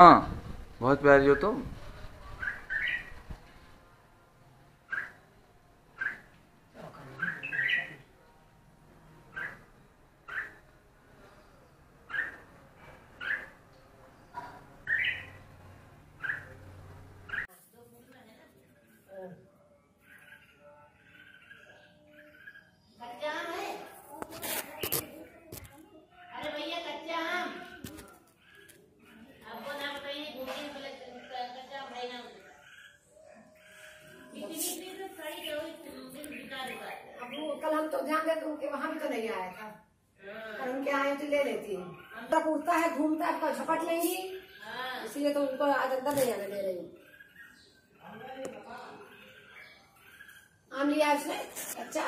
हाँ। बहुत प्यारी हो तुम। कच्चा कल हम तो ध्यान देते उनके वहाँ भी तो नहीं आया था। और उनके आए तो ले लेती। है तब उठता है, घूमता है झपट लेंगी इसीलिए तो उनको आज अंदर नहीं आने दे रही। आम लिया उसने अच्छा।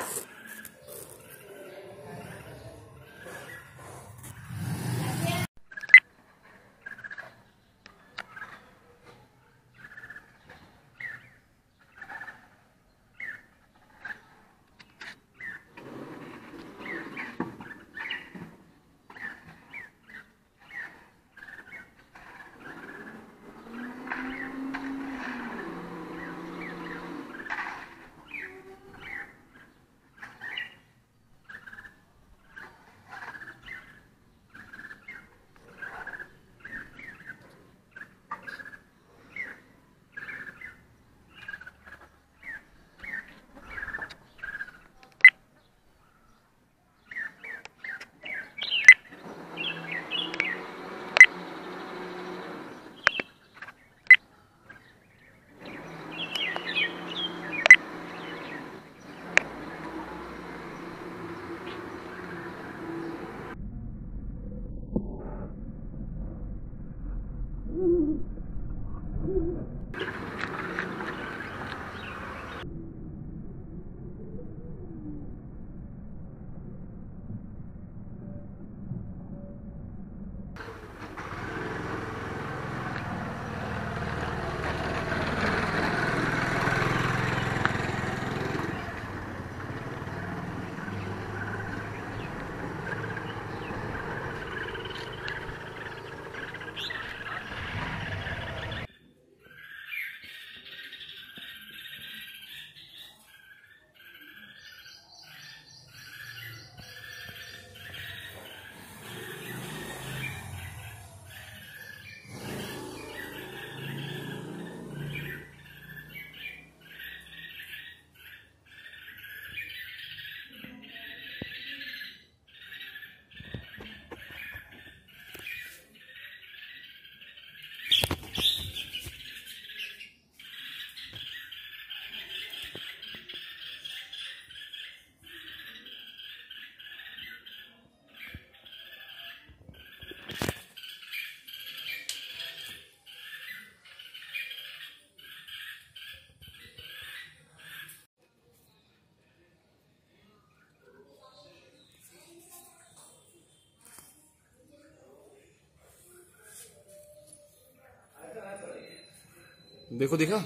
हाँ देखा।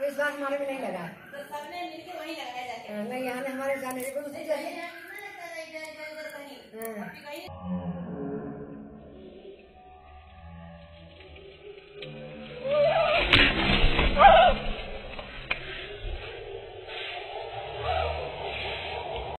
इस बार हमारे में नहीं लगा। तो सबने मिलके वहीं लगाया जाके हाँ, नहीं यहाँ ने हमारे जाने की नहीं, जगह